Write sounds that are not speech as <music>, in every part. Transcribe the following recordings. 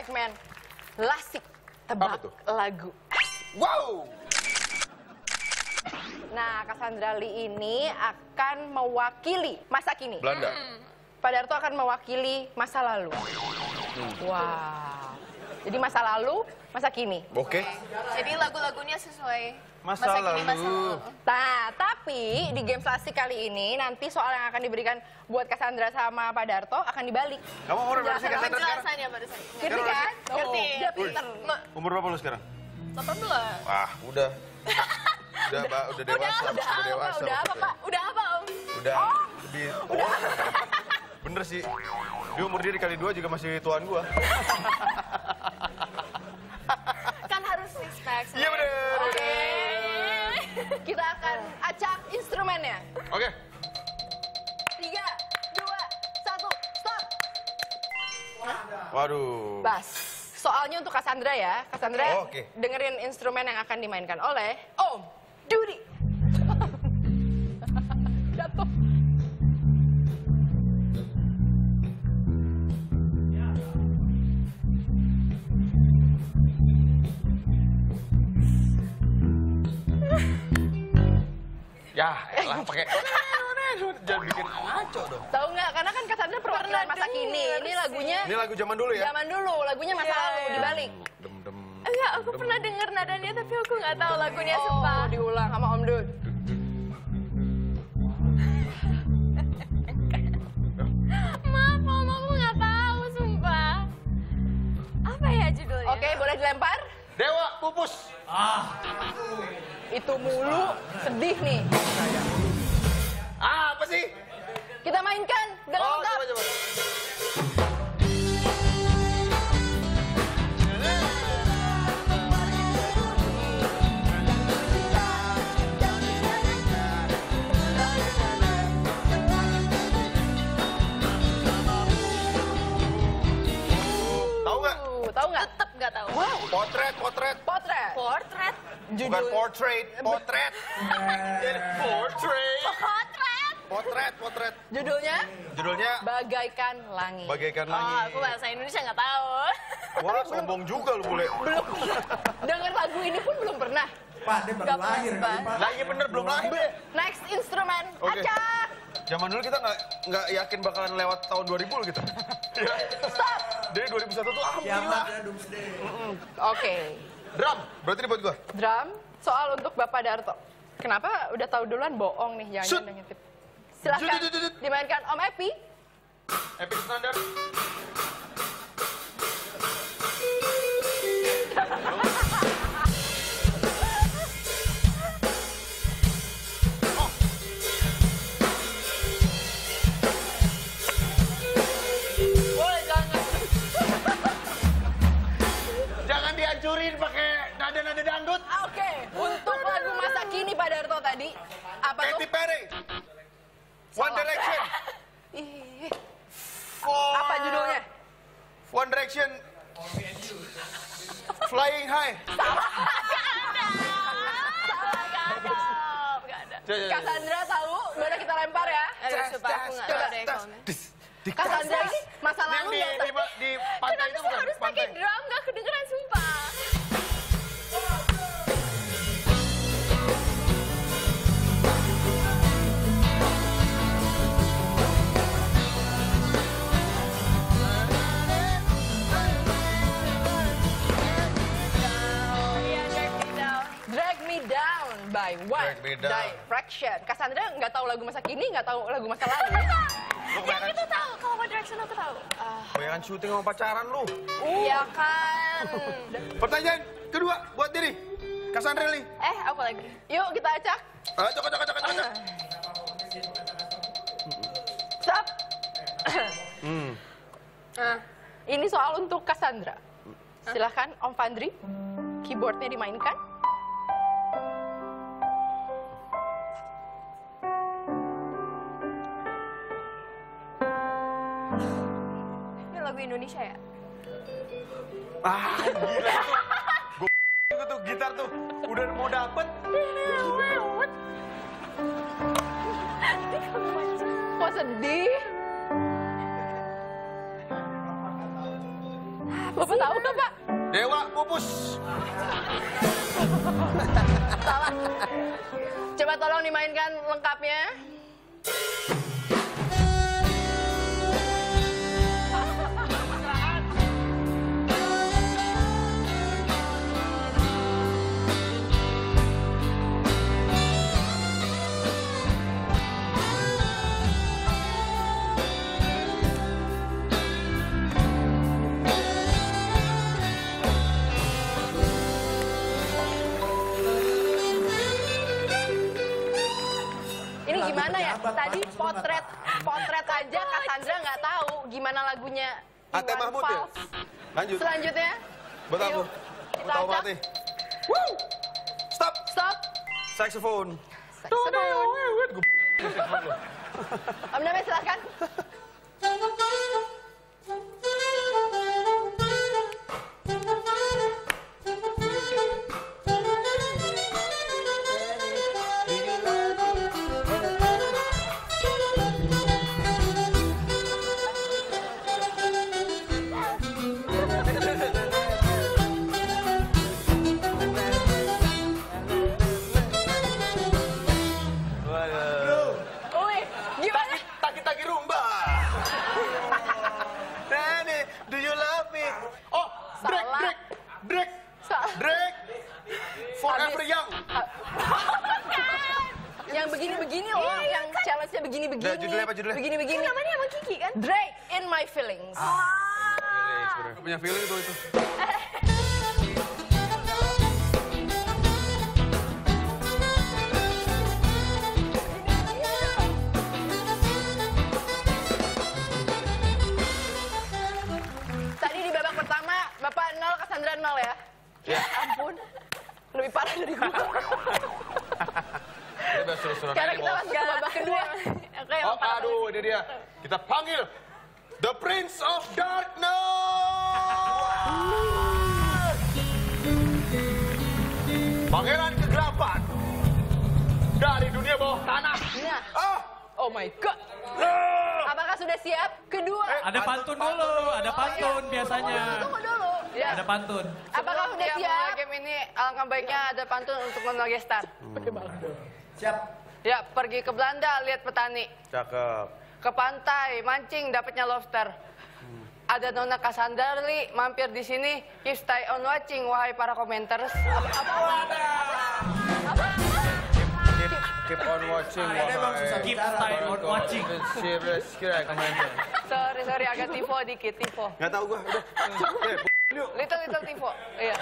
segmen Lasik Tebak? Lagu. Wow. Nah, Cassandra Lee ini akan mewakili masa kini. Belanda. Pak Darto akan mewakili masa lalu. Wow. Jadi masa lalu, masa kini. Oke. Jadi lagu-lagunya sesuai Masa kini, masa lalu. lalu. Nah, tapi di game plastik kali ini nanti soal yang akan diberikan buat Cassandra sama Pak Darto akan dibalik. Kamu umur berapa sih Penjelasan- Cassandra sekarang? Penjelasannya barusan. Ngerti kan? Ngerti. Oh, dia pinter. Umur berapa lu sekarang? 18. Ah, udah. udah, Pak, udah dewasa, Udah apa? dewasa. Udah apa. Pak? Udah apa om? Udah. Lebih. Oh. Bener sih. Dia umur dia dikali dua juga masih tuan gua. <laughs> <laughs> Kita akan acak instrumennya. Oke. Tiga, dua, satu, stop. Waduh. Bas. Soalnya untuk Cassandra ya. Cassandra Oh, oke. dengerin instrumen yang akan dimainkan oleh Om Dudi. Elah pakai. <laughs> Jangan bikin ngaco dong. Tahu nggak? Karena kan Cassandra perwakilan masa kini. Ini lagunya Ini lagu zaman dulu ya? zaman dulu. Lagunya masa Iya, lalu iya. dibalik. Dem dem. Enggak, aku pernah denger nadanya tapi aku nggak tahu lagunya Oh, sumpah. diulang sama Om Dud. Maaf om, aku nggak tahu sumpah. Apa ya judulnya? Oke, boleh dilempar? Dewa pupus. Itu mulu sedih nih. Ah, apa sih? Kita mainkan dengan Oh, lengkap. coba coba. Nggak tahu. Potret, potret. Potret. Portrait. Bukan portrait, potret. Jadi portrait. Potret. Potret, potret. Judulnya Judulnya Bagaikan Langit. Bagaikan Oh, langit. aku bahasa Indonesia nggak tahu. Wah, sombong juga lu boleh. belum dengar lagu ini pun belum pernah. Pak, dia baru lahir iya bener belum lahir. Next instrumen, Oke. acak. Zaman dulu kita nggak nggak yakin bakalan lewat tahun 2000 gitu. Stop. Jadi 2001 tuh alhamdulillah. Kiamat ya, doomsday. Oke, Drum, berarti ini buat gua. drum. Soal untuk Bapak Darto. Kenapa udah tahu duluan bohong nih Shoot. jangan-jangan ngintip. Silahkan dimainkan Om Epi. Epic standar. Dangdut. Oke, untuk lagu masa kini Pak Darto tadi apa Katy tuh? Perry. One Direction. <laughs> Oh. apa judulnya? One Direction. Flying High. Salah. <laughs> Coba, coba, Cassandra tahu, boleh kita lempar ya? Aduh, aku nggak Dis, di Cassandra ini masa lalu di, nggak di, tahu. di pantai Kenapa itu bukan harus pakai drum? By One Down. Direction. Cassandra nggak tahu lagu masa kini, nggak tahu lagu masa lalu. Lu Ya, kebanyakan, kita tahu. Kalau One Direction aku tahu. kebanyakan syuting sama pacaran lu. Iya kan. <laughs> Pertanyaan kedua buat diri. Cassandra Lee. Eh, apa lagi? Yuk kita acak. Ah, cok, cok, cok, cok, cok. Stop. <laughs> Hmm. Nah, ini soal untuk Cassandra. Silahkan Om Fandri, keyboardnya dimainkan. Indonesia ya? Ah, gila tuh. Gue <laughs> tuh gitar tuh. Udah mau dapet. Kok sedih? Bapak tahu nggak Pak? Dewa pupus. Salah. Coba tolong dimainkan lengkapnya. Ini gimana ya? Tadi potret potret aja Cassandra nggak tahu gimana lagunya. Ate Mahmud ya? Lanjut. Selanjutnya. Buat aku. Tahu nih. Woo! Stop. Stop. Saxophone. Saxophone. Om Name silakan. <laughs> punya feeling tuh itu. Tadi di babak pertama, Bapak nol, Cassandra nol ya? Ya. Ampun. Lebih parah dari Sekarang aja, kita Bos. masuk ke babak kedua. Oke, Oh, aduh, ini dia. Kita panggil The Prince of Darkness. Pangeran kegelapan dari dunia bawah tanah. Nah, Ah, oh my god. ah. Apakah sudah siap? Kedua. Eh, Ada pantun dulu, ada pantun biasanya. Tunggu dulu. Ya. Ada pantun. Apakah sudah siap? game ini alangkah baiknya ada pantun untuk mengenal gestar. Siap. Ya, pergi ke Belanda lihat petani. Cakep. Ke pantai mancing dapatnya lobster. Ada Nona Cassandra mampir di sini. You stay on watching wahai para komenters. Keep, keep on watching, wahai. Keep time on watching. Serius, kira komentar. Sorry sorry agak tifo dikit tifo. Nggak tahu gua. Little little tifo. Iya.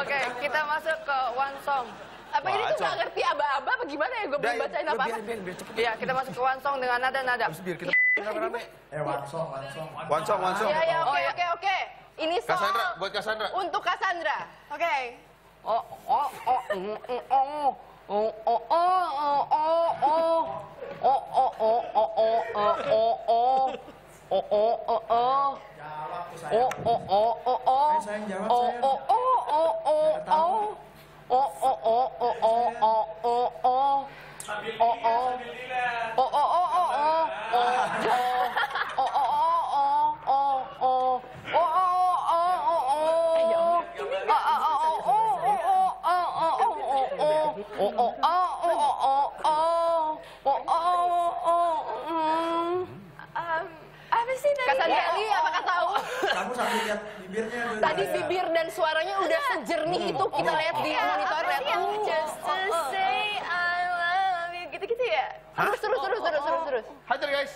Oke, kita masuk ke one song. Apa ini tuh nggak ngerti aba-aba apa gimana ya? Gue belum bacain apa-apa. biar cepet. Iya, kita masuk ke one song dengan nada-nada. Biar kita rame-rame. Eh, one song, one song. One song, one song. Ya, ya, oke, Oh, ya. oke, oke. Ini soal Cassandra, buat Cassandra. untuk Cassandra. Oke. Oh oh oh mm, mm, oh oh oh oh oh oh oh oh oh oh oh oh oh oh oh sambil lihat bibirnya. dulu. Tadi Ya. bibir dan suaranya udah sejernih itu kita lihat di monitor Apa lihat. sih yang just to say I love you gitu-gitu ya? Terus terus terus terus terus terus. Hajar guys.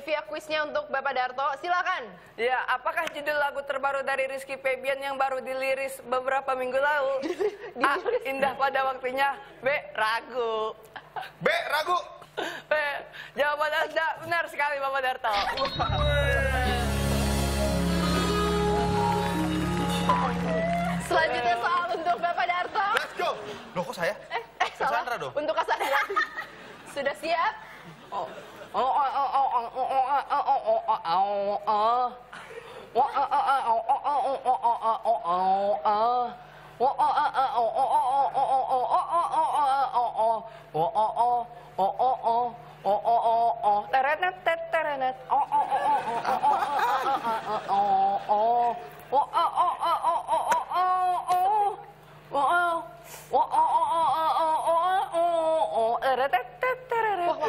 Trivia kuisnya untuk Bapak Darto. Silakan. Ya, apakah judul lagu terbaru dari Rizky Febian yang baru diliris beberapa minggu lalu? <laughs> A. Indah pada waktunya. B. Ragu. B. Ragu. B. Jawaban Anda benar sekali Bapak Darto. Selanjutnya soal untuk Bapak Darto. Let's go. Loh kok saya? Eh, eh salah. Cassandra dong. Untuk Cassandra. <laughs> Sudah siap? Gracias.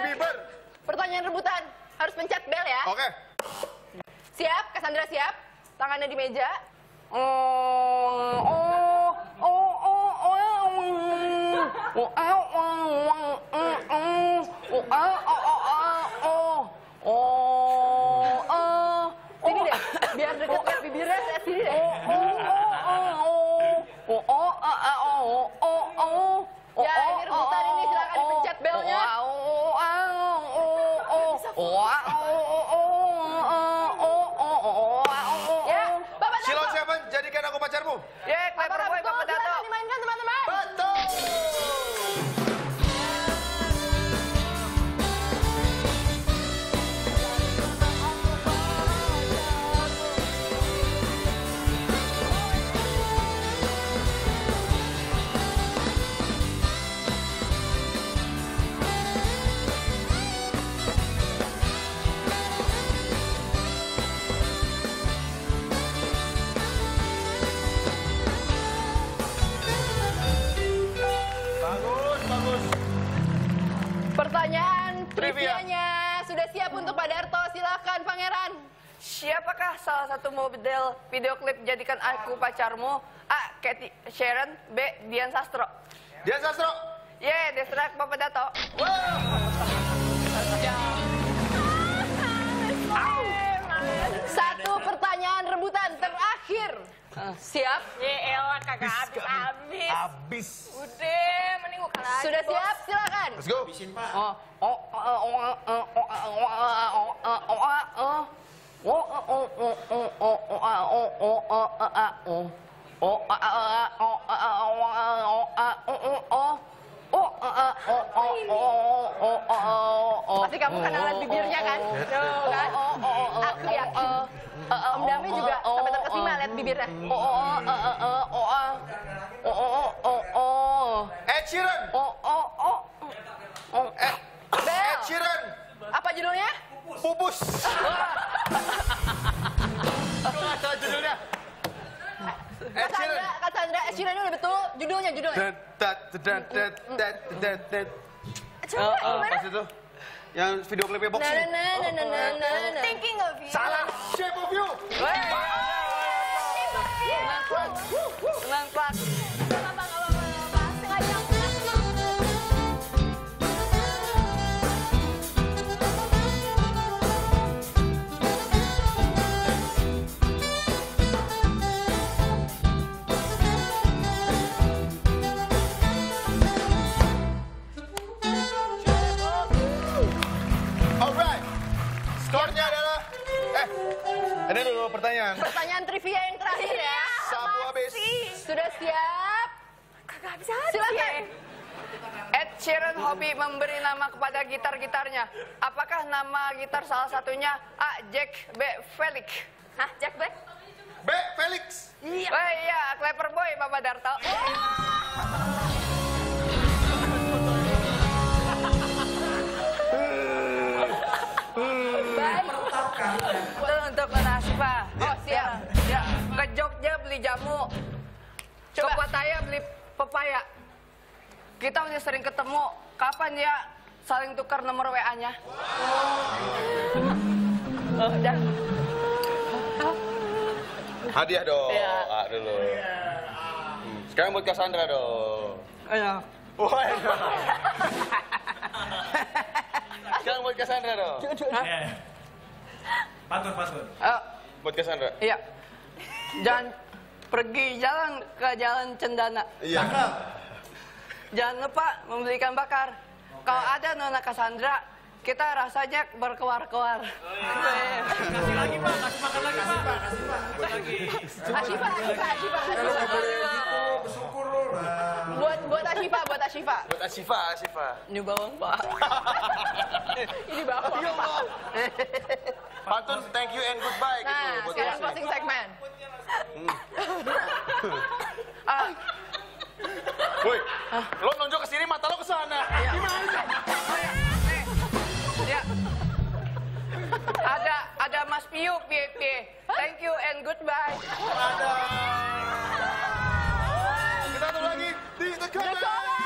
Bieber. Pertanyaan rebutan. Harus pencet bel ya. Oke. Siap? Cassandra siap? Tangannya di meja. Sini siap untuk Pak Darto. Silakan Pangeran. Siapakah salah satu model video klip Jadikan Aku Pacarmu? A. Cathy Sharon B. Dian Sastro Dian Sastro. Ye, Desrak Bapak Dato Satu pertanyaan rebutan terakhir. Siap? Ya elah kagak habis-habis. Abis. Udah, Sudah Bos. siap? Silakan. Let's go. Habisin Pak. Oh, oh, oh, oh, oh, oh, oh, oh, oh, oh, oh, oh, oh. Oh, oh, oh, oh, oh, oh, oh, oh, oh, oh, ah, ah, oh. Oh, ah, ah, ah, oh, ah, ah, oh, ah, oh, ah, oh, oh, oh. Oh, ah, ah, oh, oh, oh, oh, oh, oh, oh. Pasti kamu kan alat bibirnya kan? Tuh kan? Aku yakin. Om Dami juga sampai terkesima lihat bibirnya. Sheeran. Oh, oh, oh. Oh, Bel. Ed Sheeran. Apa judulnya? Pupus. Nggak tahu judulnya. Ed Sheeran. Cassandra, Ed Sheeran udah betul. Judulnya, judulnya. Dat, dat, dat, dat, dat, dat, dat. Coba Eh, gimana? Pas itu. Yang video klipnya Nah, boxing. nah, nah, nah, nah, nah, nah. Thinking of you. Salah. Shape of you. Senang, Pak. Gak apa-apa, gak siap. Apakah nama gitar salah satunya A. Jack B. Felix? Hah, Jack Black? B. Felix. Iya. Oh iya, Clever Boy, Bapak Darto. Itu untuk Nona Asifa. Oh, siap. Ya, ke Jogja beli jamu. Ke Coba. Pattaya beli pepaya. Kita udah sering ketemu. Kapan ya saling tukar nomor WA-nya? Oh, dah. Hadiah dong. Iya. Ah, dulu. Hmm. Sekarang buat Cassandra dong. Ayo. Wah. <laughs> Sekarang buat Cassandra dong. Eh. Patut, patut. Ayo. Buat Cassandra. Iya. Jangan pergi jalan ke jalan Cendana. Iya. Jangan lupa membeli ikan bakar. Kalau ada Nona Cassandra, kita rasanya berkuar-kuar. Kasih lagi, Pak. Kasih makan lagi, Pak. Lagi. Ashifa, Ashifa, Ashifa, Ashifa. Bersyukur lu lah. Buat buat Ashifa, buat Ashifa. Buat Asifa, Asifa. Ini bawang, Pak. <laughs> Ini bawa. Pantun thank you and goodbye gitu. Nah, buat sekarang closing segmen. <laughs> Woi, lo nonjok ke sini mata lo ke sana. Gimana sih? ya. Ada ada Mas Piu, pie, pie. Thank you and goodbye. Kita tuh lagi di The Corner.